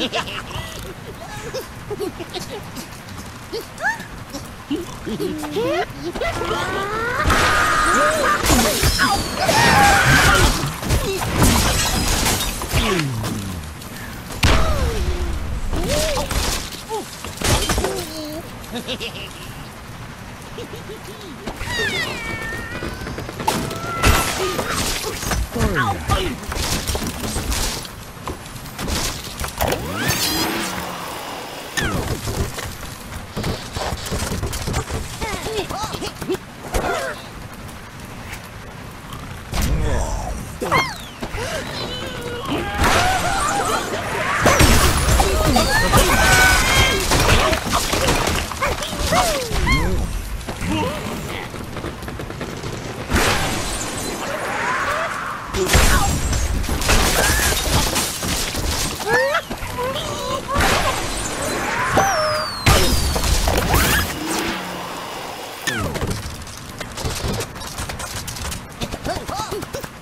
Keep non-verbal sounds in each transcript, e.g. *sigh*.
yes, yes. *laughs*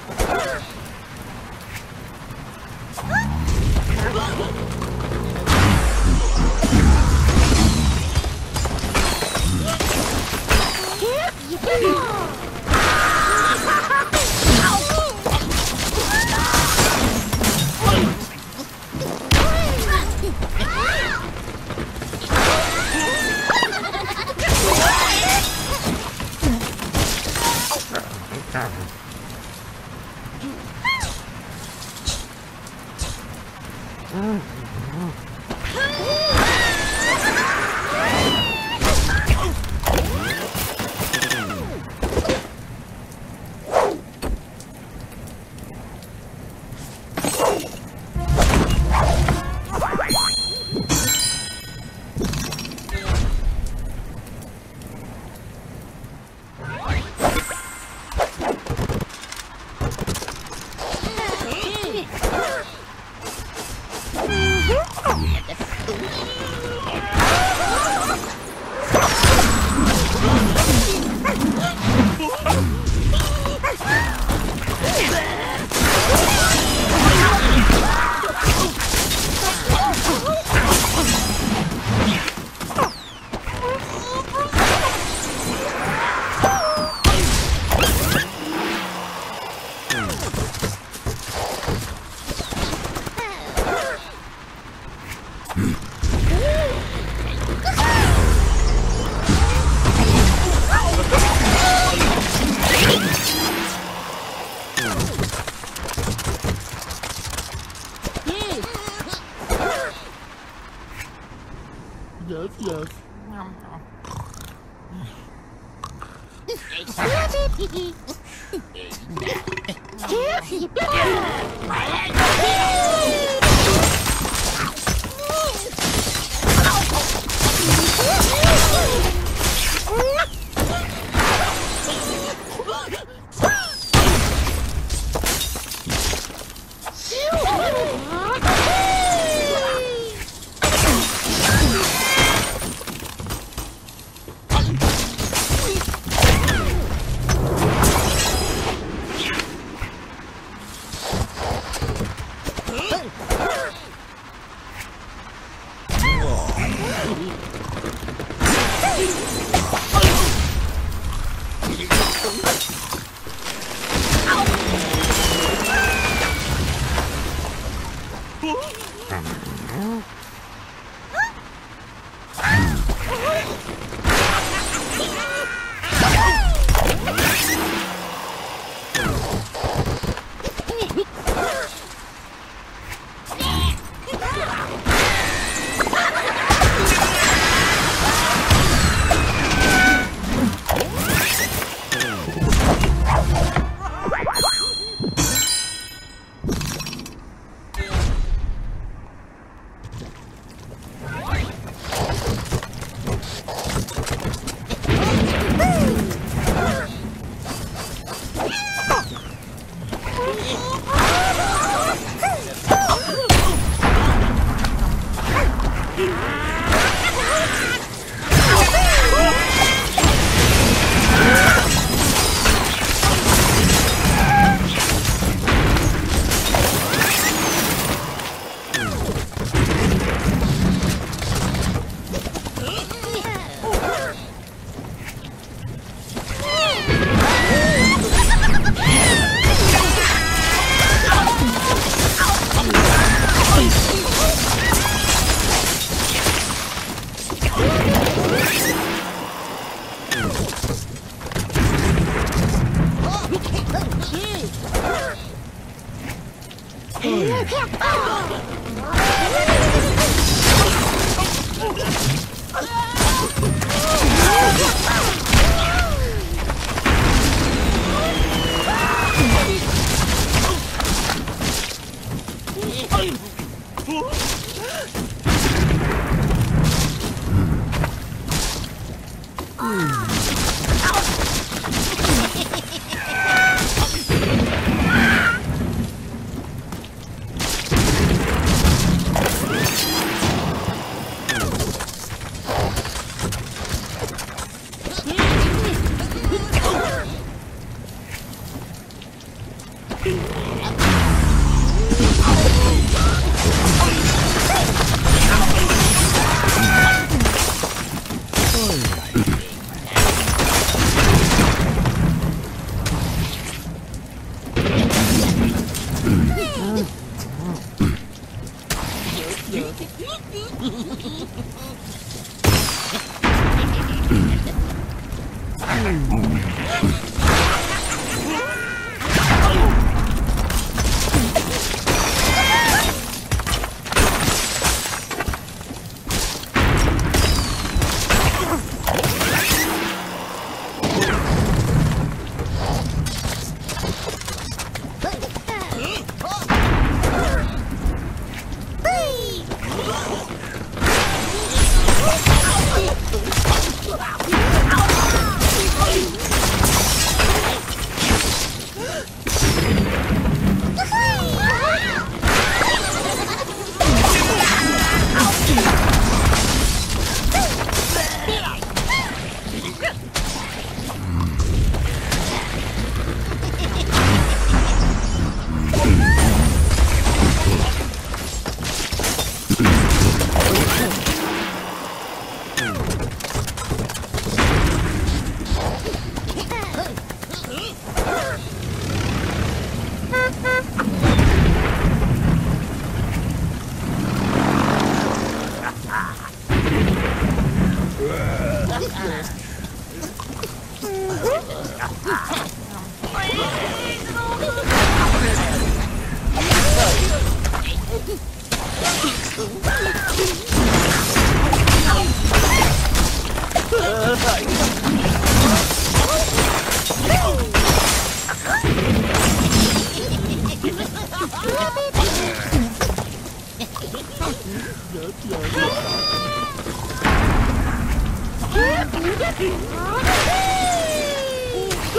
Hey! Mm.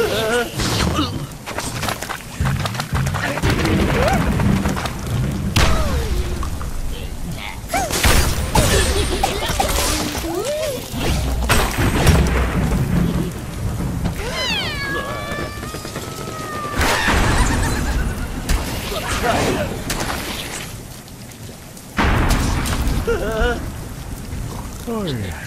Uh. Uh.